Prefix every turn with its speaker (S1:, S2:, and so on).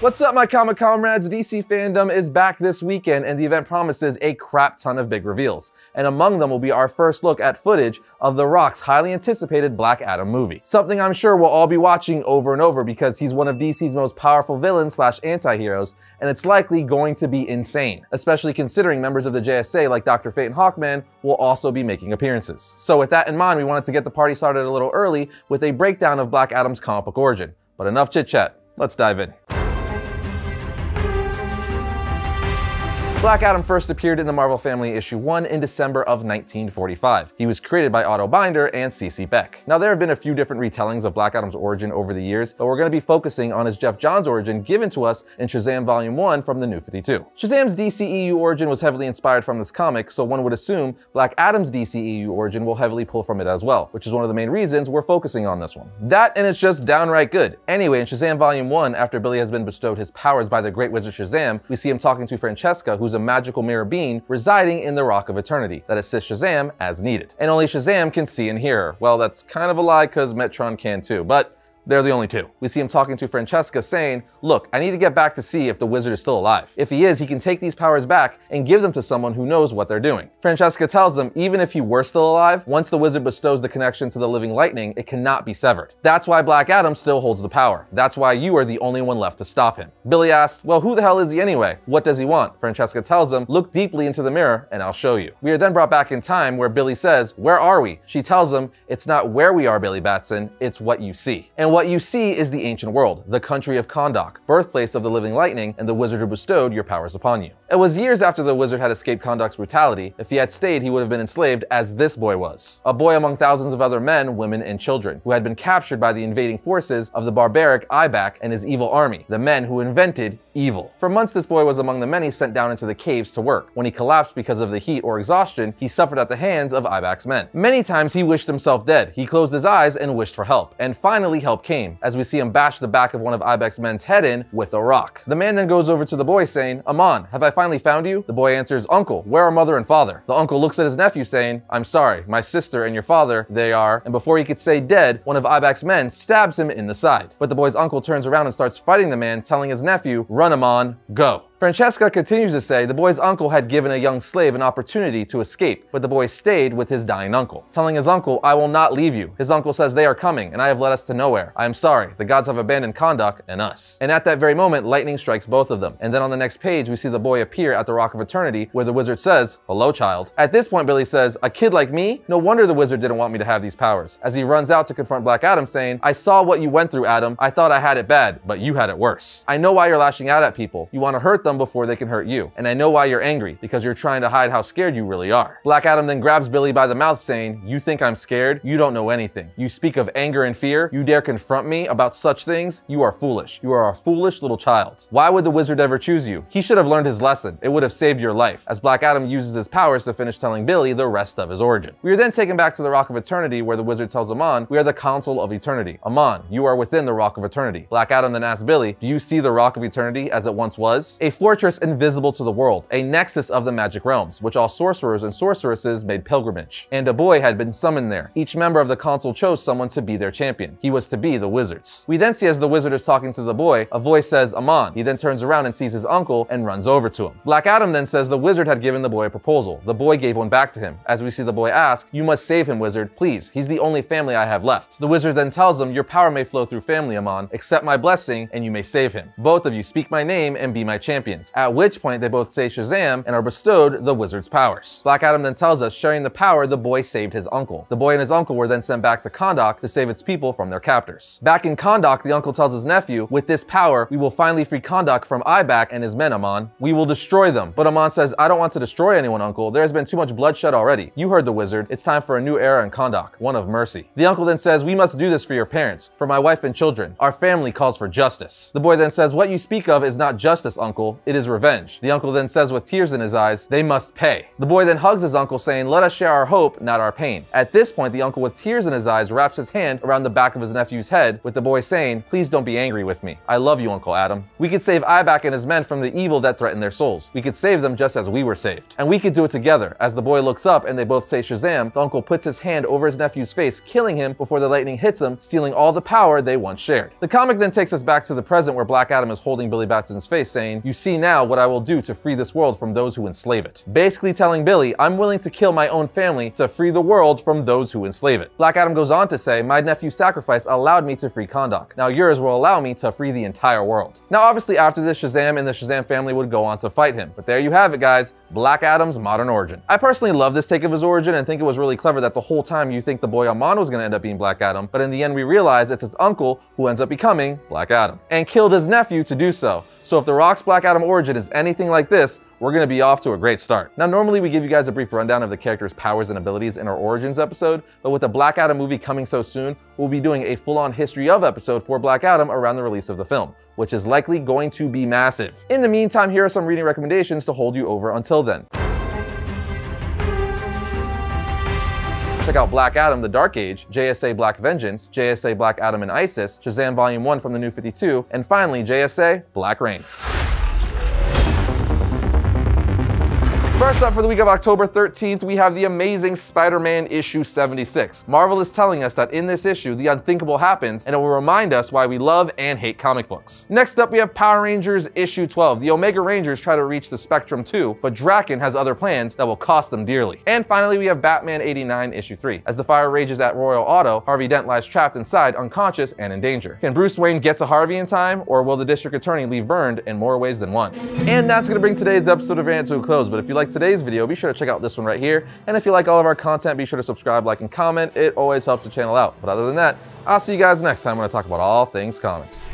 S1: What's up, my comic comrades? DC Fandome is back this weekend, and the event promises a crap ton of big reveals. And among them will be our first look at footage of The Rock's highly anticipated Black Adam movie. Something I'm sure we'll all be watching over and over because he's one of DC's most powerful villains slash anti-heroes, and it's likely going to be insane, especially considering members of the JSA like Dr. Fate and Hawkman will also be making appearances. So with that in mind, we wanted to get the party started a little early with a breakdown of Black Adam's comic book origin. But enough chit chat, let's dive in. Black Adam first appeared in the Marvel Family issue 1 in December of 1945. He was created by Otto Binder and CC Beck. Now there have been a few different retellings of Black Adam's origin over the years, but we're going to be focusing on his Geoff Johns origin given to us in Shazam Volume 1 from the New 52. Shazam's DCEU origin was heavily inspired from this comic, so one would assume Black Adam's DCEU origin will heavily pull from it as well, which is one of the main reasons we're focusing on this one. That and it's just downright good. Anyway, in Shazam Volume 1, after Billy has been bestowed his powers by the Great Wizard Shazam, we see him talking to Francesca, who's a magical mirror being residing in the Rock of Eternity that assists Shazam as needed. And only Shazam can see and hear. Well, that's kind of a lie because Metron can too, but they're the only two. We see him talking to Francesca saying, look, I need to get back to see if the wizard is still alive. If he is, he can take these powers back and give them to someone who knows what they're doing. Francesca tells them, even if he were still alive, once the wizard bestows the connection to the living lightning, it cannot be severed. That's why Black Adam still holds the power. That's why you are the only one left to stop him. Billy asks, well, who the hell is he anyway? What does he want? Francesca tells him, look deeply into the mirror and I'll show you. We are then brought back in time where Billy says, where are we? She tells him, it's not where we are, Billy Batson, it's what you see. And what you see is the ancient world, the country of Kahndaq, birthplace of the living lightning and the wizard who bestowed your powers upon you. It was years after the wizard had escaped Kahndaq's brutality. If he had stayed, he would have been enslaved as this boy was. A boy among thousands of other men, women, and children, who had been captured by the invading forces of the barbaric Ibak and his evil army, the men who invented evil. For months, this boy was among the many sent down into the caves to work. When he collapsed because of the heat or exhaustion, he suffered at the hands of Ibak's men. Many times he wished himself dead. He closed his eyes and wished for help. And finally, help came, as we see him bash the back of one of Ibak's men's head in with a rock. The man then goes over to the boy saying, Amon, have I finally found you? The boy answers, Uncle, where are mother and father? The uncle looks at his nephew saying, I'm sorry, my sister and your father, they are, and before he could say dead, one of Ibak's men stabs him in the side. But the boy's uncle turns around and starts fighting the man, telling his nephew, run Amon, go. Francesca continues to say the boy's uncle had given a young slave an opportunity to escape, but the boy stayed with his dying uncle, telling his uncle, I will not leave you. His uncle says they are coming, and I have led us to nowhere. I am sorry, the gods have abandoned Kahndaq and us. And at that very moment, lightning strikes both of them. And then on the next page, we see the boy appear at the Rock of Eternity, where the wizard says, hello child. At this point, Billy says, a kid like me? No wonder the wizard didn't want me to have these powers. As he runs out to confront Black Adam saying, I saw what you went through, Adam. I thought I had it bad, but you had it worse. I know why you're lashing out at people. You want to hurt them before they can hurt you. And I know why you're angry, because you're trying to hide how scared you really are. Black Adam then grabs Billy by the mouth saying, you think I'm scared? You don't know anything. You speak of anger and fear? You dare confront me about such things? You are foolish. You are a foolish little child. Why would the wizard ever choose you? He should have learned his lesson. It would have saved your life, as Black Adam uses his powers to finish telling Billy the rest of his origin. We are then taken back to the Rock of Eternity where the wizard tells Amon, we are the Council of Eternity. Amon, you are within the Rock of Eternity. Black Adam then asks Billy, do you see the Rock of Eternity as it once was? A fortress invisible to the world, a nexus of the magic realms, which all sorcerers and sorceresses made pilgrimage. And a boy had been summoned there. Each member of the council chose someone to be their champion. He was to be the wizards. We then see as the wizard is talking to the boy, a voice says, Amon. He then turns around and sees his uncle and runs over to him. Black Adam then says the wizard had given the boy a proposal. The boy gave one back to him. As we see the boy ask, you must save him, wizard, please. He's the only family I have left. The wizard then tells him, your power may flow through family, Amon. Accept my blessing and you may save him. Both of you speak my name and be my At which point they both say Shazam and are bestowed the wizard's powers. Black Adam then tells us, sharing the power, the boy saved his uncle. The boy and his uncle were then sent back to Kahndaq to save its people from their captors. Back in Kahndaq, the uncle tells his nephew, with this power, we will finally free Kahndaq from Ibak and his men, Amon. We will destroy them. But Amon says, I don't want to destroy anyone, uncle. There has been too much bloodshed already. You heard the wizard. It's time for a new era in Kahndaq, one of mercy. The uncle then says, we must do this for your parents, for my wife and children. Our family calls for justice. The boy then says, what you speak of is not justice, uncle. It is revenge. The uncle then says with tears in his eyes, they must pay. The boy then hugs his uncle saying, let us share our hope, not our pain. At this point, the uncle with tears in his eyes wraps his hand around the back of his nephew's head with the boy saying, please don't be angry with me. I love you, Uncle Adam. We could save Ibak and his men from the evil that threatened their souls. We could save them just as we were saved. And we could do it together. As the boy looks up and they both say Shazam, the uncle puts his hand over his nephew's face, killing him before the lightning hits him, stealing all the power they once shared. The comic then takes us back to the present where Black Adam is holding Billy Batson's face saying, you see now what I will do to free this world from those who enslave it. Basically telling Billy, I'm willing to kill my own family to free the world from those who enslave it. Black Adam goes on to say, my nephew's sacrifice allowed me to free Kahndaq. Now yours will allow me to free the entire world. Now obviously after this, Shazam and the Shazam family would go on to fight him. But there you have it guys, Black Adam's modern origin. I personally love this take of his origin and think it was really clever that the whole time you think the boy Armand was going to end up being Black Adam, but in the end we realize it's his uncle who ends up becoming Black Adam. And killed his nephew to do so. So if The Rock's Black Adam origin is anything like this, we're going to be off to a great start. Now, normally we give you guys a brief rundown of the character's powers and abilities in our Origins episode, but with the Black Adam movie coming so soon, we'll be doing a full-on history of episode for Black Adam around the release of the film, which is likely going to be massive. In the meantime, here are some reading recommendations to hold you over until then. Check out Black Adam The Dark Age, JSA Black Vengeance, JSA Black Adam and ISIS, Shazam Volume 1 from the New 52, and finally JSA Black Reign. First up for the week of October 13th, we have the amazing Spider-Man issue 76. Marvel is telling us that in this issue, the unthinkable happens, and it will remind us why we love and hate comic books. Next up, we have Power Rangers issue 12. The Omega Rangers try to reach the Spectrum 2, but Drakkon has other plans that will cost them dearly. And finally, we have Batman 89 issue 3. As the fire rages at Royal Auto, Harvey Dent lies trapped inside, unconscious and in danger. Can Bruce Wayne get to Harvey in time, or will the District Attorney leave burned in more ways than one? And that's gonna bring today's episode of Variant to a close, but if you like today's video, be sure to check out this one right here. And if you like all of our content, be sure to subscribe, like, and comment. It always helps the channel out. But other than that, I'll see you guys next time when I talk about all things comics.